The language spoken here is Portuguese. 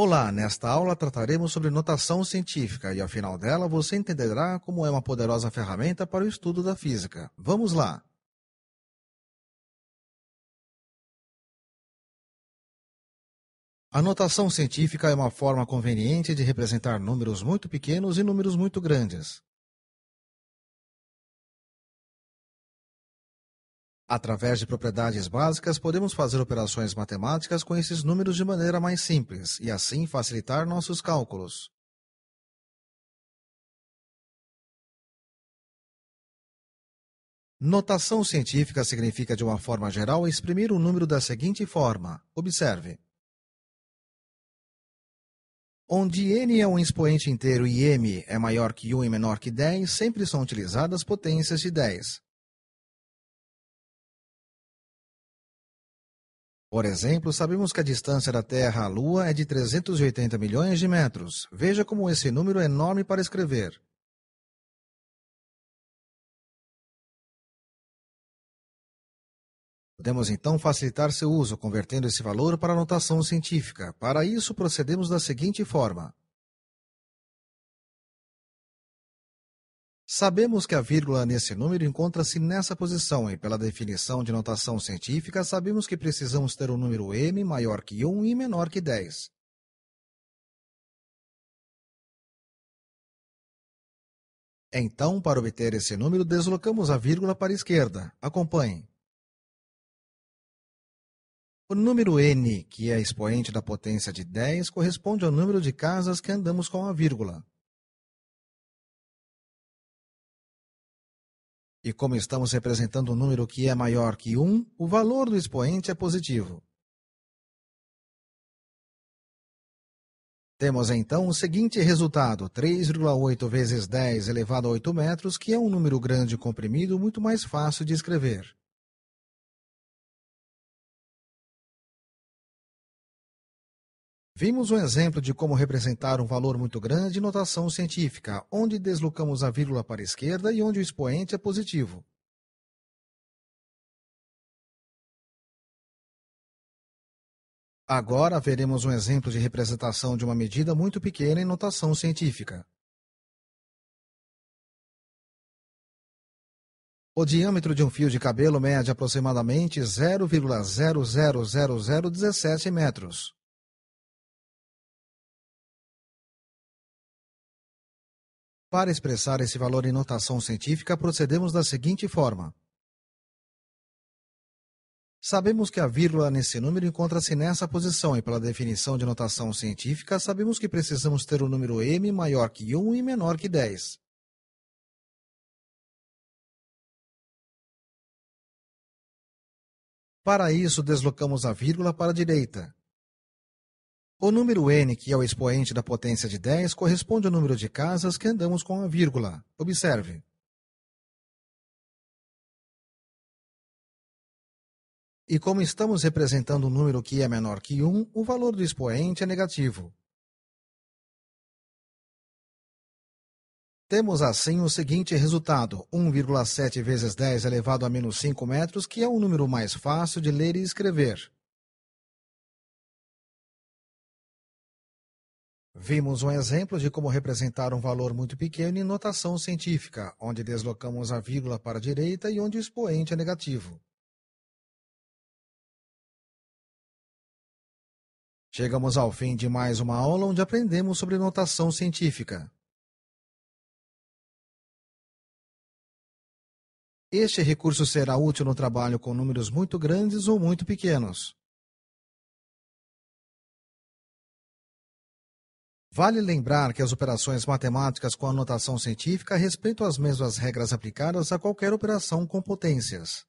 Olá, nesta aula trataremos sobre notação científica e ao final dela você entenderá como é uma poderosa ferramenta para o estudo da física. Vamos lá! A notação científica é uma forma conveniente de representar números muito pequenos e números muito grandes. Através de propriedades básicas, podemos fazer operações matemáticas com esses números de maneira mais simples e assim facilitar nossos cálculos. Notação científica significa, de uma forma geral, exprimir o número da seguinte forma. Observe. Onde n é um expoente inteiro e m é maior que 1 e menor que 10, sempre são utilizadas potências de 10. Por exemplo, sabemos que a distância da Terra à Lua é de 380 milhões de metros. Veja como esse número é enorme para escrever. Podemos então facilitar seu uso, convertendo esse valor para notação científica. Para isso, procedemos da seguinte forma. Sabemos que a vírgula nesse número encontra-se nessa posição e, pela definição de notação científica, sabemos que precisamos ter o um número m maior que 1 e menor que 10. Então, para obter esse número, deslocamos a vírgula para a esquerda. Acompanhe. O número n, que é expoente da potência de 10, corresponde ao número de casas que andamos com a vírgula. E como estamos representando um número que é maior que 1, o valor do expoente é positivo. Temos então o seguinte resultado: 3,8 vezes 10 elevado a 8 metros, que é um número grande comprimido muito mais fácil de escrever. Vimos um exemplo de como representar um valor muito grande em notação científica, onde deslocamos a vírgula para a esquerda e onde o expoente é positivo. Agora veremos um exemplo de representação de uma medida muito pequena em notação científica. O diâmetro de um fio de cabelo mede aproximadamente 0,000017 metros. Para expressar esse valor em notação científica, procedemos da seguinte forma. Sabemos que a vírgula nesse número encontra-se nessa posição e, pela definição de notação científica, sabemos que precisamos ter o número m maior que 1 e menor que 10. Para isso, deslocamos a vírgula para a direita. O número n, que é o expoente da potência de 10, corresponde ao número de casas que andamos com a vírgula. Observe. E como estamos representando um número que é menor que 1, o valor do expoente é negativo. Temos assim o seguinte resultado: 1,7 vezes 10 elevado a menos 5 metros, que é um número mais fácil de ler e escrever. Vimos um exemplo de como representar um valor muito pequeno em notação científica, onde deslocamos a vírgula para a direita e onde o expoente é negativo. Chegamos ao fim de mais uma aula onde aprendemos sobre notação científica. Este recurso será útil no trabalho com números muito grandes ou muito pequenos. Vale lembrar que as operações matemáticas com a notação científica respeitam as mesmas regras aplicadas a qualquer operação com potências.